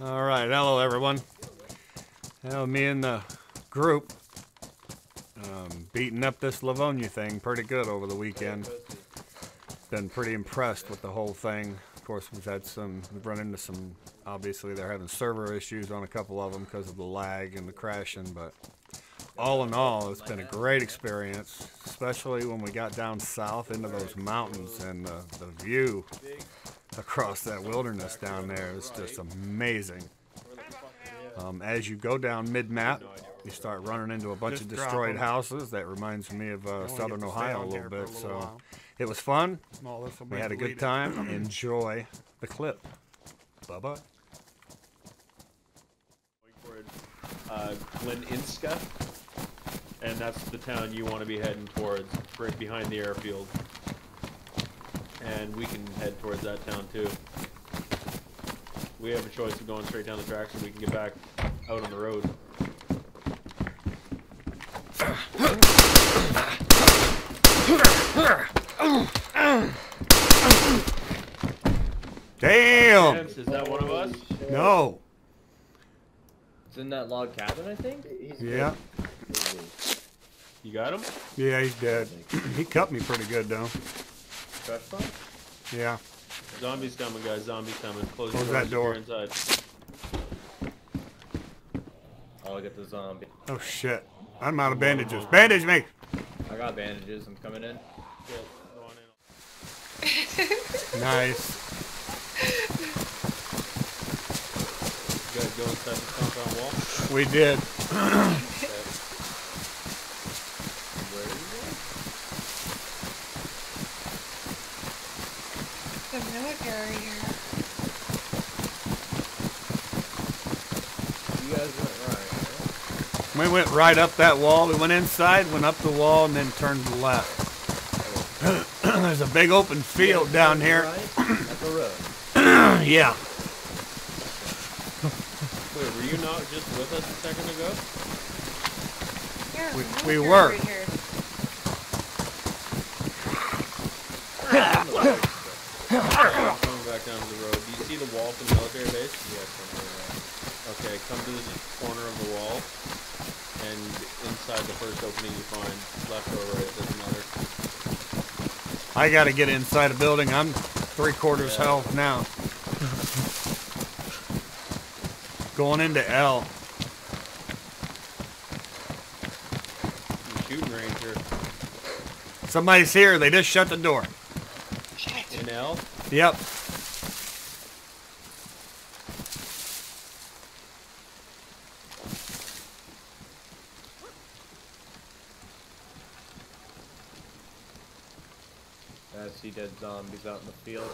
All right, hello everyone. Me and the group um, beating up this Livonia thing pretty good over the weekend. Been pretty impressed with the whole thing. Of course, we've had some, we've run into some, obviously they're having server issues on a couple of them because of the lag and the crashing, but all in all, it's been a great experience, especially when we got down south into those mountains and the, the view across that wilderness down there is just amazing. Um, as you go down mid-map, you start running into a bunch Just of destroyed houses. That reminds me of uh, southern Ohio a little here for a bit. little So while. it was fun. Well, this will We had a good time. Enjoy the clip. Bye bye. Going for uh, Gliniska, and that's the town you want to be heading towards, right behind the airfield. And we can head towards that town too. We have a choice of going straight down the track so we can get back out on the road. Damn! Lance, is that one of us? No. It's in that log cabin, I think. Yeah. You got him? Yeah, he's dead. he cut me pretty good though. Fresh fun? Yeah. Zombies coming, guys. Zombies coming. Close, Close your that door. you're Inside. I'll get the zombie. Oh shit. I'm out of bandages. Bandage me! I got bandages. I'm coming in. Yeah, go on in. Nice. You guys go inside the compound wall. We did. Where are you going? The military here. You guys went right. Right? We went right up that wall. We went inside, went up the wall, and then turned left. Oh. There's a big open field down here. Right? At the road. yeah. Wait, were you not just with us a second ago? Yeah, We- we were. right here. Coming back down to the road. Do you see the wall from the military base? Yes, Okay, come to the corner of the wall, and inside the first opening you find, left or right, doesn't matter. I gotta get inside a building. I'm three quarters Yeah. health now. Going into L. Shooting range here Somebody's here. They just shut the door. Shit. in L. Yep. I see dead zombies out in the field.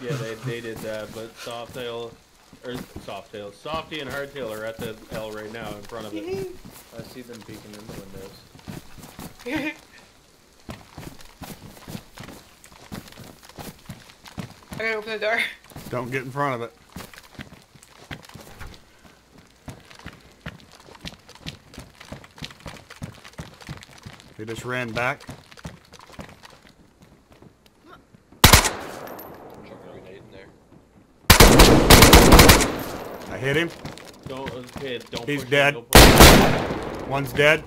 Yeah, they, they did that, but Softail, or Softail, Softy and Hardtail are at the L right now in front of it. I see them peeking in the windows. I gotta open the door. Don't get in front of it. They just ran back. I hit him. Don't, uh, okay, don't He's push in, dead. don't push in. One's dead.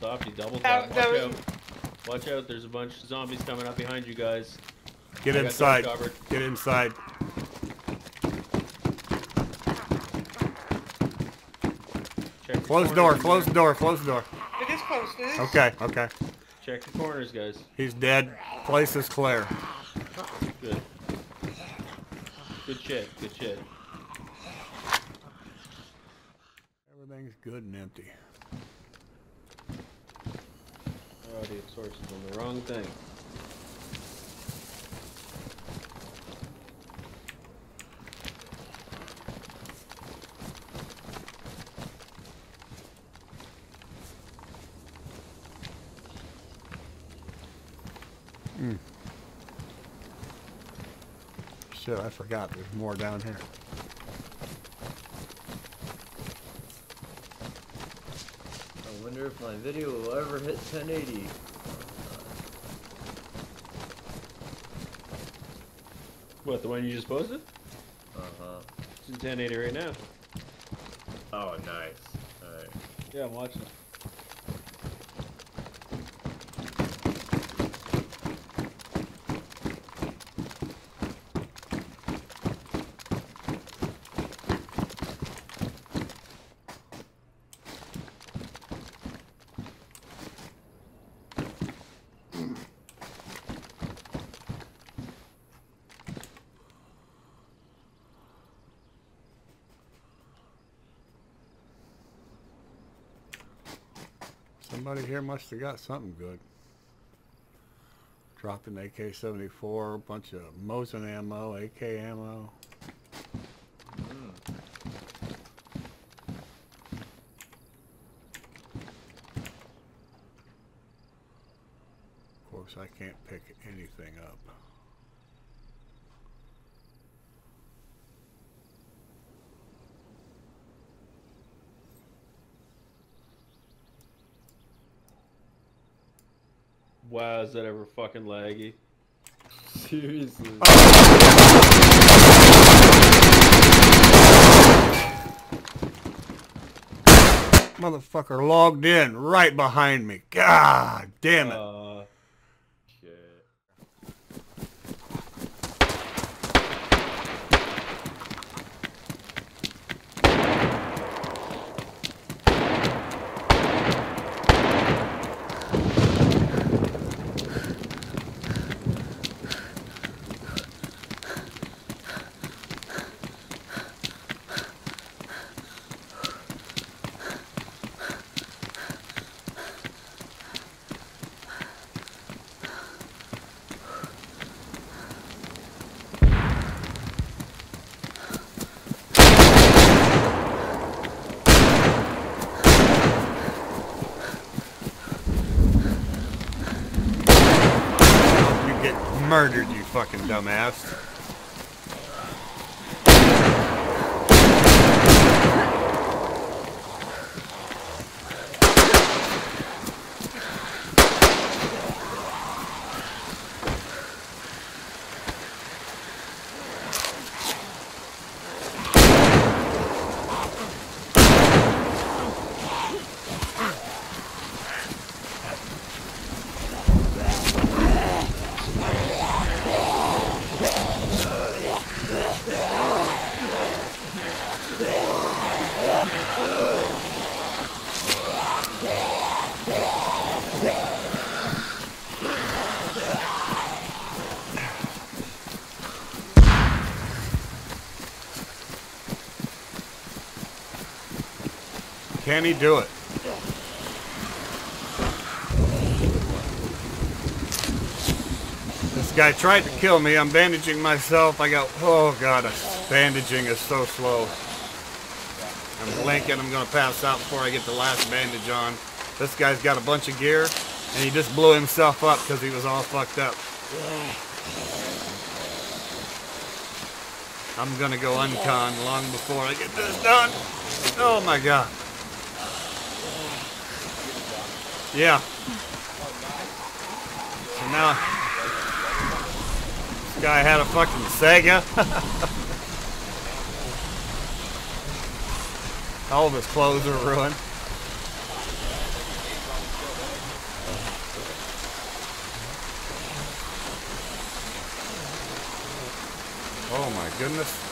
Softy, double That- tap. that Watch out. Watch out, there's a bunch of zombies coming up behind you guys. Get I inside. Get inside. Check Close the door. in Close the there. door. Close the door. It is closed, It is. Okay. Okay. Check the corners, guys. He's dead. Place is clear. Good. Good shit, good shit. Everything's good and empty. Audio source is on the wrong thing. Shit, I forgot. There's more down here. I wonder if my video will ever hit 1080. What, the one you just posted? Uh-huh. It's in 1080 right now. Oh, nice. Alright. Yeah, I'm watching it. Somebody here must have got something good. Dropping AK-74, a bunch of Mosin ammo, AK ammo. Of course, I can't pick anything up. Wow, is that ever fucking laggy? Seriously. Motherfucker logged in right behind me. God damn it. Uh, Shit. You get murdered, you fucking dumbass. Can he do it? This guy tried to kill me. I'm bandaging myself. I got, oh god, bandaging is so slow. I'm blinking. I'm going to pass out before I get the last bandage on. This guy's got a bunch of gear, and he just blew himself up because he was all fucked up. I'm going to go uncon long before I get this done. Oh my god. Yeah. So now, this guy had a fucking Saiga. All of his clothes are ruined. Oh my goodness.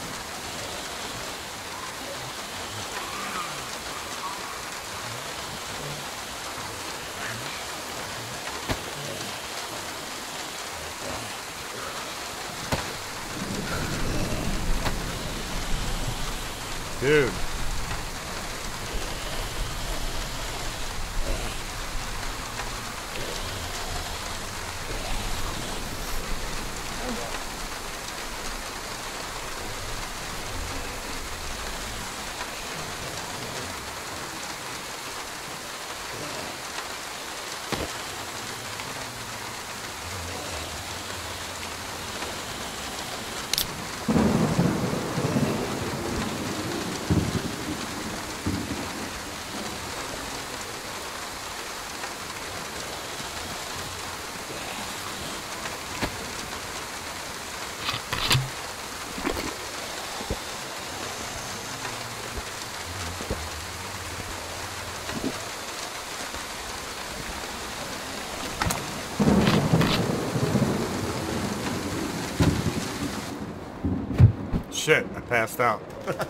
Passed out.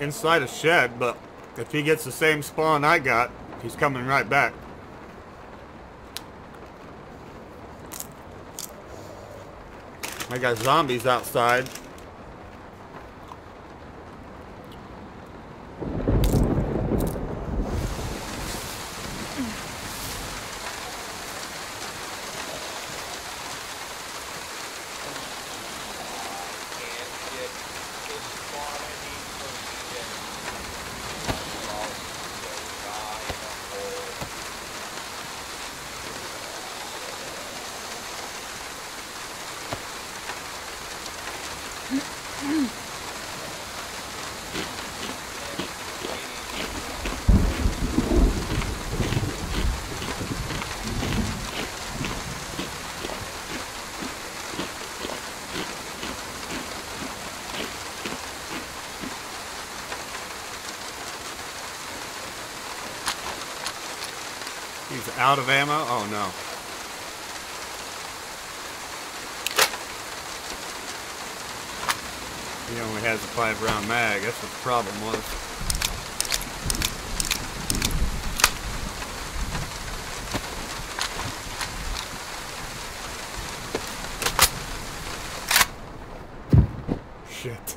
Inside a shed, but if he gets the same spawn I got, he's coming right back. I got zombies outside. Out of ammo? Oh no. He only has a five round mag. That's what the problem was. Shit.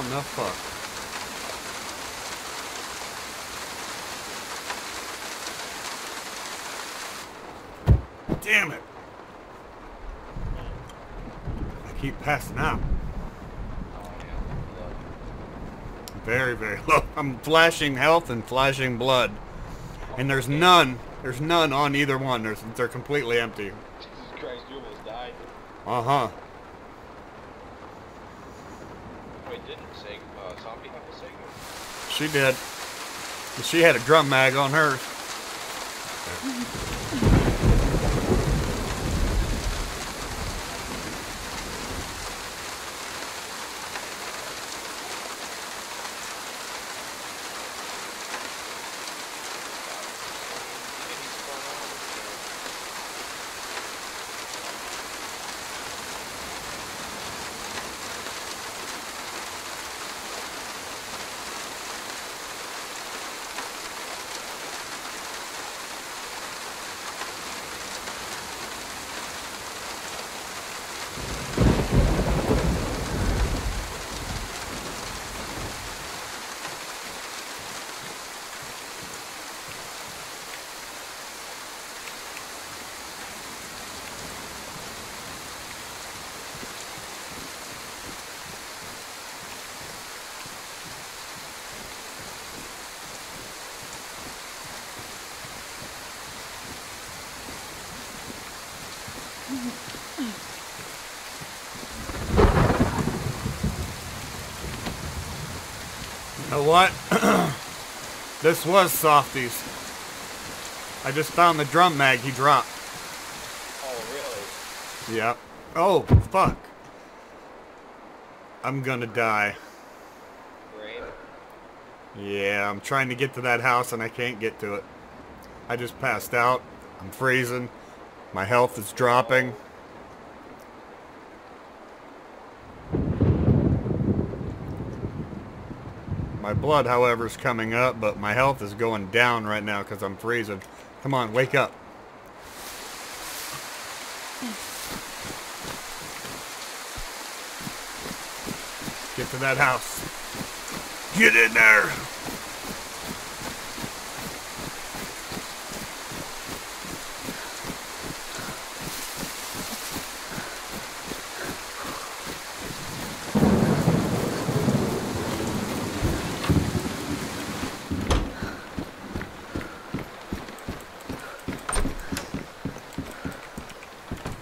How the fuck? Damn it! I keep passing out. Oh yeah. Look. Very, very low. I'm flashing health and flashing blood. And there's none. There's none on either one. There's, they're completely empty. Jesus Christ, you almost died. Uh-huh. Wait, didn't Seg uh zombie have a segment? She did. She had a drum mag on hers. You know what? this was Softies. I just found the drum mag he dropped. Oh really? Yep. Oh, fuck. I'm gonna die. Rain? Yeah, I'm trying to get to that house and I can't get to it. I just passed out. I'm freezing. My health is dropping. My blood, however, is coming up, but my health is going down right now because I'm freezing. Come on, wake up. Get to that house. Get in there.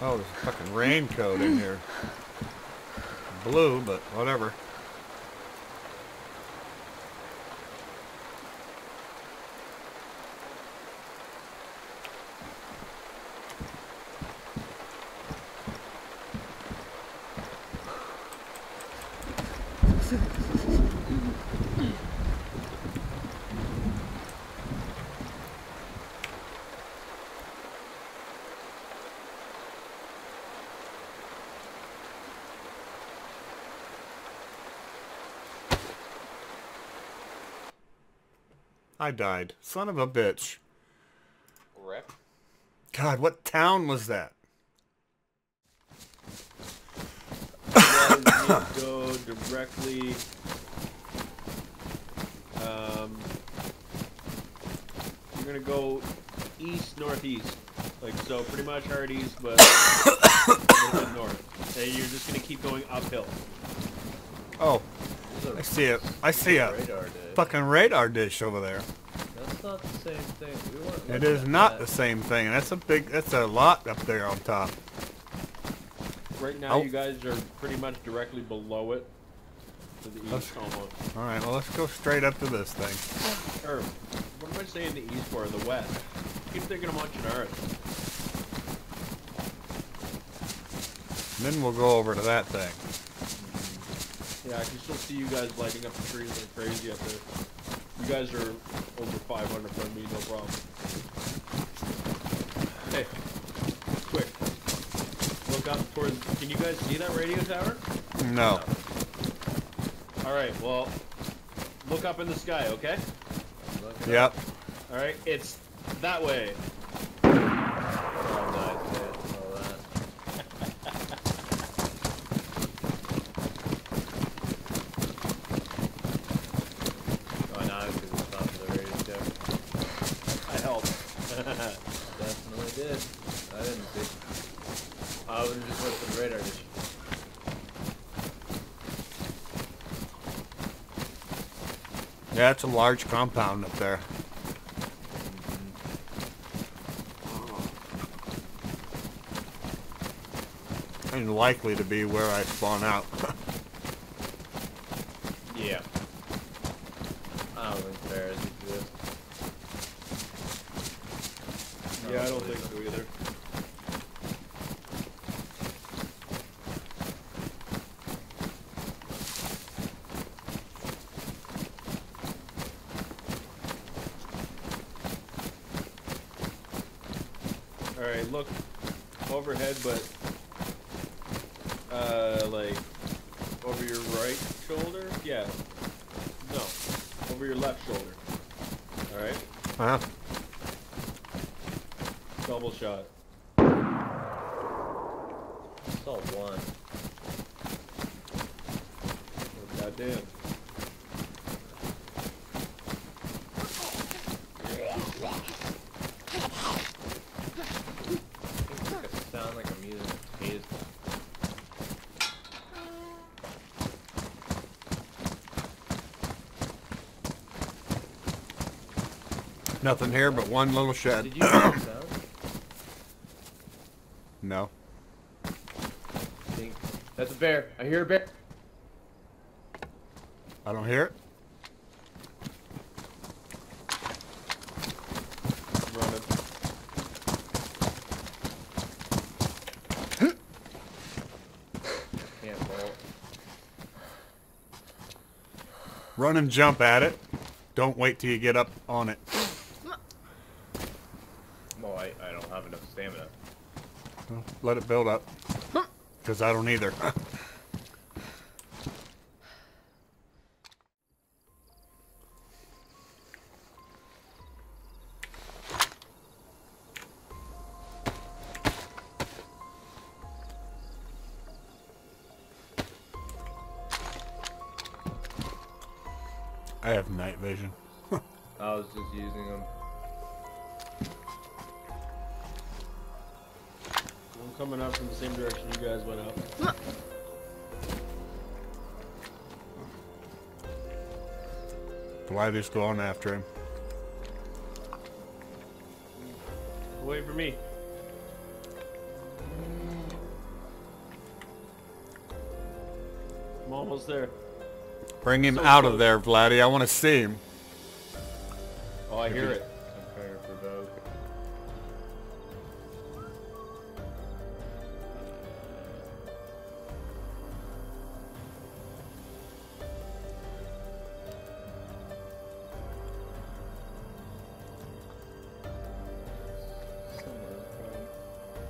Oh, raincoat in here. Blue, but whatever. I died. Son of a bitch. Rip. God, what town was that? You guys need to go directly. Um, you're gonna go east northeast, like so, pretty much hard east, but a little bit north. And you're just gonna keep going uphill. Oh, I see it. I see a radar dish. fucking radar dish over there. That's not the same thing. It is not that. the same thing. That's a big. That's a lot up there on top. Right now, Oh. you guys are pretty much directly below it, to the Let's- east almost. All right. Well, let's go straight up to this thing. Or, what am I saying? The east or the west? keep thinking I'm watching Earth. Then we'll go over to that thing. Yeah, I can still see you guys lighting up the trees like crazy up there. You guys are over 500 from me, no problem. Hey, quick. Look up towards. Can you guys see that radio tower? No. Alright, well, look up in the sky, okay? Yep. Alright, it's that way. Oh, nice, yeah, all that. Oh, now it's because it's top of the radio check. I helped. Definitely did. I didn't see. I would have just went for the radar dish. Yeah, it's a large compound up there. Oh. And likely to be where I spawn out. Yeah. I don't think bears exist. Yeah, I don't think so either. Alright, look overhead, but uh, like over your right shoulder? Yeah. No, over your left shoulder. Alright? Huh? Double shot. It's all one. Oh, goddamn. It's like a sound like I'm using a taser. Nothing here but one little shed. Did you hear that? No. that's a bear. I hear a bear. I don't hear it. Running. Can't bolt. Run and jump at it. Don't wait till you get up on it. let it build up. Because I don't either. I have night vision. I was just using them. Coming up from the same direction you guys went up. Why just go on after him? Wait for me. I'm almost there. Bring him So out of there, Vladdy. I want to see him. Oh, I hear it.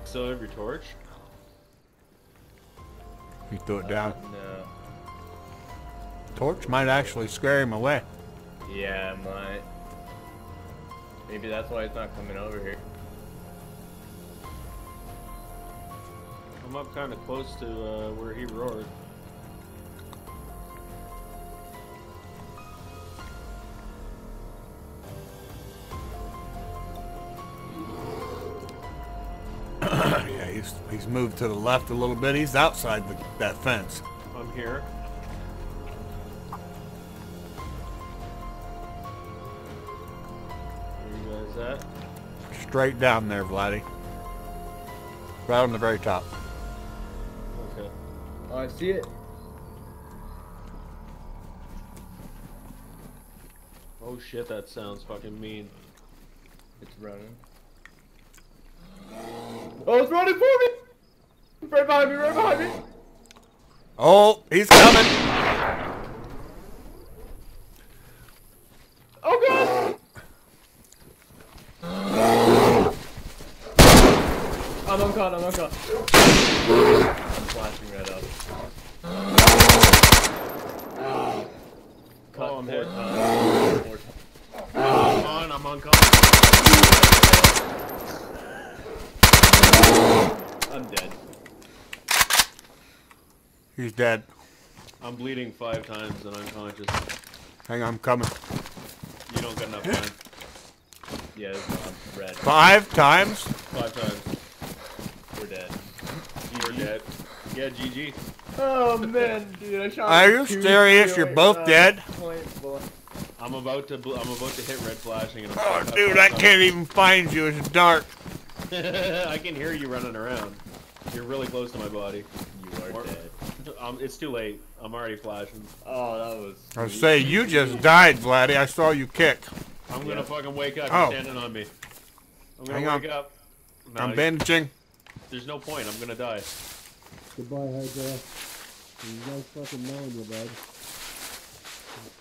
Still have your torch? He threw it down. No. Torch might actually scare him away. Yeah, it might. Maybe that's why he's not coming over here. I'm up kind of close to uh, where he roared. He's he's moved to the left a little bit. He's outside the, that fence. I'm here. Where you guys at? Straight down there, Vladdy. Right on the very top. Okay. Oh, I see it. Oh shit, that sounds fucking mean. It's running. Oh, it's running for me! Right behind me, right behind me! Oh, he's coming. Oh god! I'm on caught, I'm on caught. I'm flashing red up. Cut Oh, I'm hit. times. I'm on, I'm on call. I'm dead. He's dead. I'm bleeding five times and unconscious. Hang on, I'm coming. You don't got enough time. Yeah, it's on red. Five times? Five times. We're dead. We're dead. Yeah, GG. Oh man, dude, I shot. Are you serious? You're both Uh, dead? Point. I'm about to bl- I'm about to hit red flashing and I'm Oh, dude, I'm- I can't even find you. It's dark. I can hear you running around. You're really close to my body. You are Or- dead. Um, it's too late. I'm already flashing. Oh, that was. I sweet. say, you just died, Vladdy. I saw you kick. I'm gonna Yeah. fucking wake up. Oh. You're standing on me. I'm gonna Hang on. up. No, I'm bandaging. There's no point. I'm gonna die. Goodbye, Hydra. You guys fucking knowing you, bud.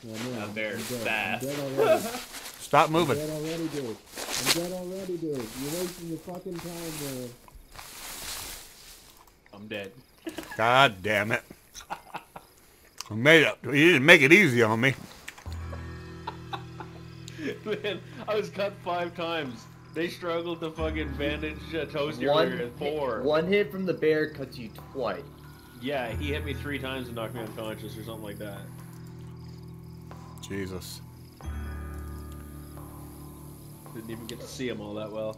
Yeah, no, That bear's I'm dead. fast. I'm dead already. Stop I'm moving. dead already, dude. I'm dead already, dude. You're wasting your fucking time, man. I'm dead. God damn it. I made it. You didn't make it easy on me. Man, I was cut five times. They struggled to fucking bandage uh, Toaster One, at four. one hit from the bear cuts you twice. Yeah, he hit me three times and knocked me unconscious or something like that. Jesus. Didn't even get to see him all that well.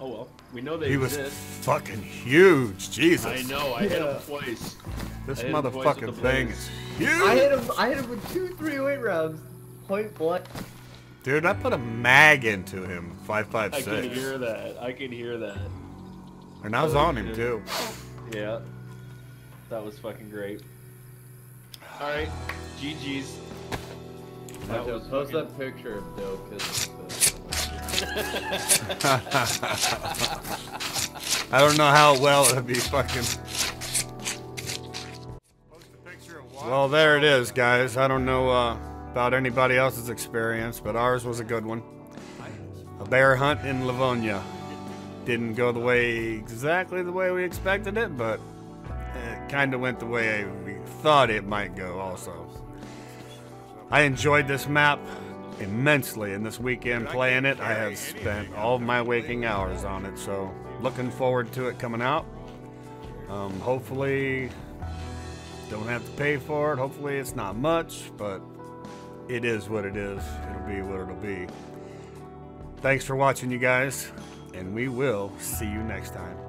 Oh well, we know they He was fucking huge. Jesus. I know. I hit him Yeah. twice. This hit him twice with motherfucking thing blaze. is I huge. hit him. I hit him with two three weight rounds, point blank. Dude, I put a mag into him. Five five six. I can hear that. I can hear that. And I was on him, too. Yeah. That was fucking great. Alright, GG's. That was post fucking- that picture of Bill kissing I don't know how well it'd be fucking. Well, there it is, guys. I don't know uh, about anybody else's experience, but ours was a good one. A bear hunt in Livonia. Didn't go the way exactly the way we expected it, but it kind of went the way we thought it might go, also. I enjoyed this map immensely, and this weekend playing it, I have spent all my waking hours on it, so looking forward to it coming out. Um, hopefully, don't have to pay for it. Hopefully, it's not much, but it is what it is. It'll be what it'll be. Thanks for watching, you guys, and we will see you next time.